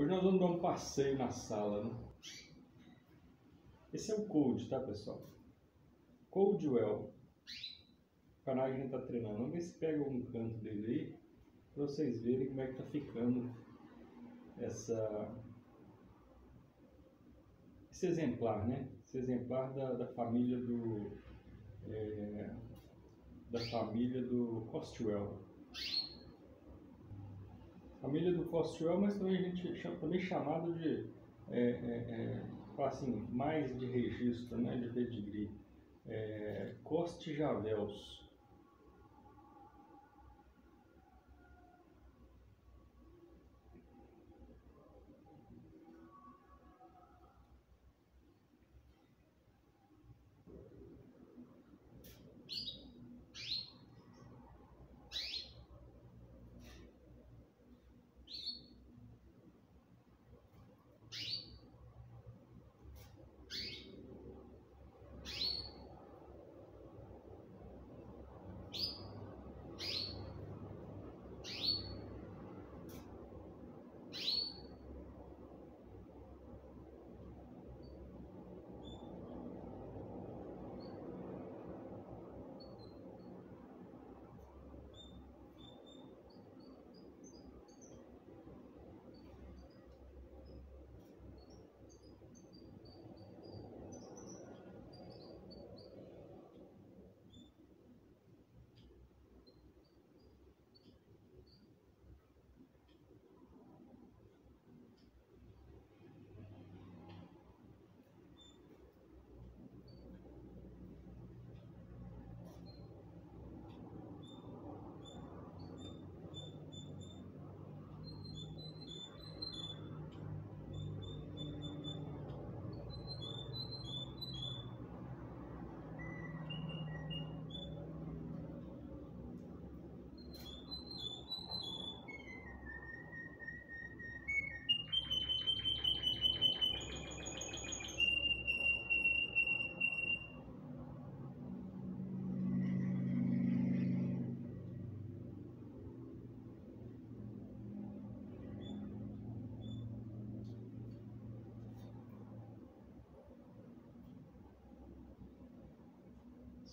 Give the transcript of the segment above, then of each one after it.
Hoje nós vamos dar um passeio na sala, né? Esse é o Code, tá pessoal? Codewell. O canal que a gente está treinando. Vamos ver se pega um canto dele aí, para vocês verem como é que tá ficando essa, esse exemplar, né? Esse exemplar da, da família do é, da família do Costwell. Família do Costwell, mas também a gente chama, também chamado de é, é, é, assim, mais de registro, né, de pedigree, é, Costijavels.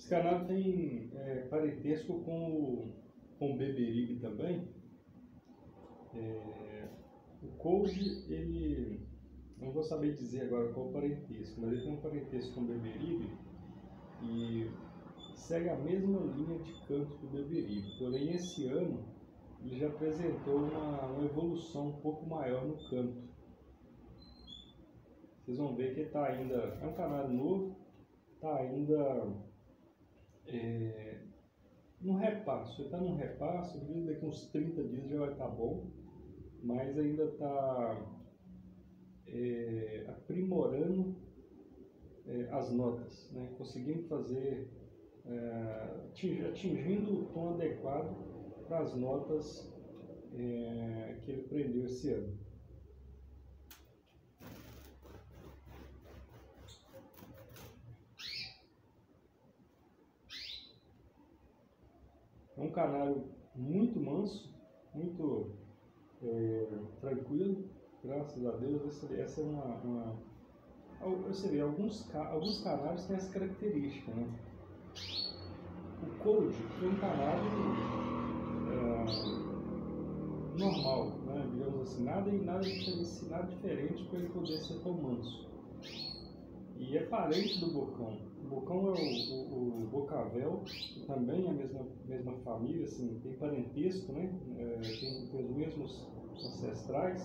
Esse canal tem é, parentesco com o, com o Beberibe também. É, o Code, ele, não vou saber dizer agora qual o parentesco, mas ele tem um parentesco com o Beberibe e segue a mesma linha de canto do Beberibe. Porém, esse ano ele já apresentou uma, uma evolução um pouco maior no canto. Vocês vão ver que ele está ainda, é um canal novo, está ainda é, no repasso, ele está no repasso, daqui uns 30 dias já vai estar tá bom, mas ainda está é, aprimorando é, as notas, né? conseguindo fazer, é, atingindo o tom adequado para as notas é, que ele prendeu esse ano. É um canário muito manso, muito é, tranquilo, graças a Deus. Essa é uma. uma você alguns, alguns canários têm essa característica. Né? O Code é um canário é, normal, né? digamos assim, nada, nada, nada diferente para ele poder ser tão manso. E é parente do bocão. O bocão é o, o, o que também a mesma, mesma família, assim, tem parentesco, né? É, tem, tem, os mesmos ancestrais,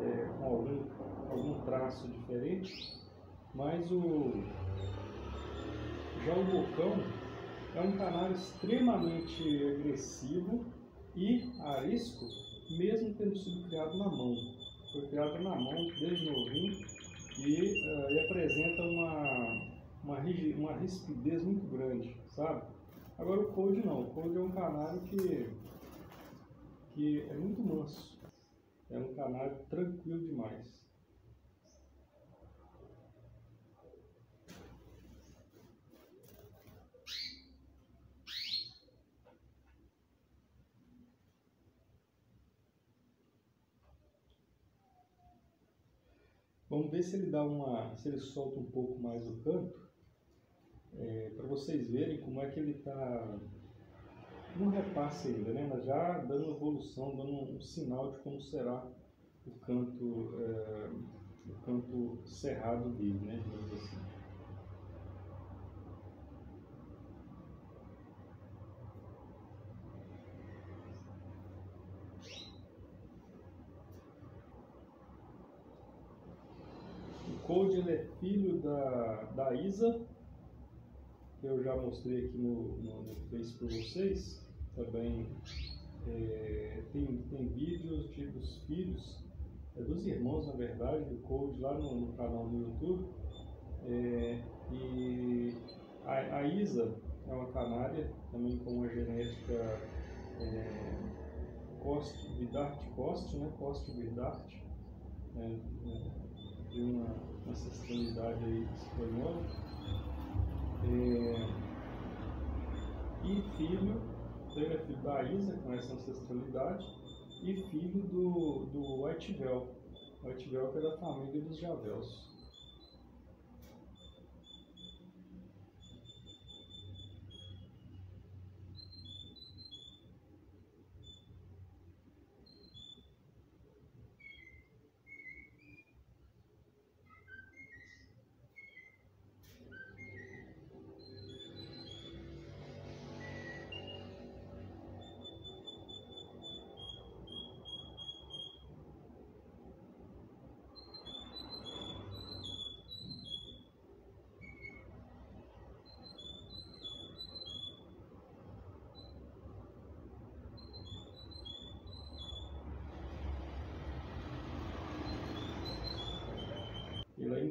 é, com algum, algum traço diferente, mas o, já o bocão é um canário extremamente agressivo e arisco, mesmo tendo sido criado na mão. Foi criado na mão desde novinho e, uh, e apresenta uma, uma, uma rispidez muito grande, sabe? Agora o Code não, o Code é um canário que, que é muito manso, é um canário tranquilo demais. Vamos ver se ele dá uma, se ele solta um pouco mais o canto, vocês verem como é que ele está não repasse ainda, né? Mas já dando evolução, dando um, sinal de como será o canto, é, o canto cerrado dele, né? Digamos assim. Ele é filho da, da Isa, eu já mostrei aqui no, no, no Face para vocês também é, tem, tem vídeos de, dos filhos, é, dos irmãos, na verdade, do Code lá no, no canal do YouTube. É, e a, a, Isa é uma canária, também com uma genética é, Cost, Vidart Cost, né? Cost Vidart, né? de uma ancestralidade aí espanhola. É, e filho é filho da Isa, com essa ancestralidade, e filho do, do White Bell. White Bell que é da família dos Javels.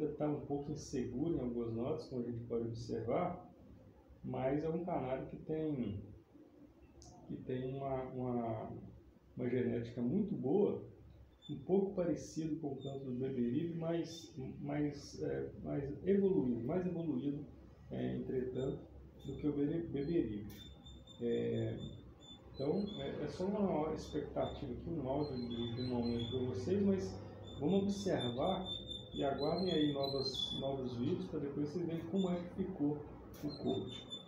Ainda está um pouco inseguro em algumas notas, como a gente pode observar, mas é um canário que tem, que tem uma, uma, uma genética muito boa, um pouco parecido com o canto do beberibe, mas mais, é, mais evoluído, mais evoluído, é, entretanto, do que o beberibe. É, então, é, é, só uma expectativa aqui, um áudio de, de momento para vocês, mas vamos observar e aguardem aí novas, novos vídeos para depois vocês verem como é que ficou o coach.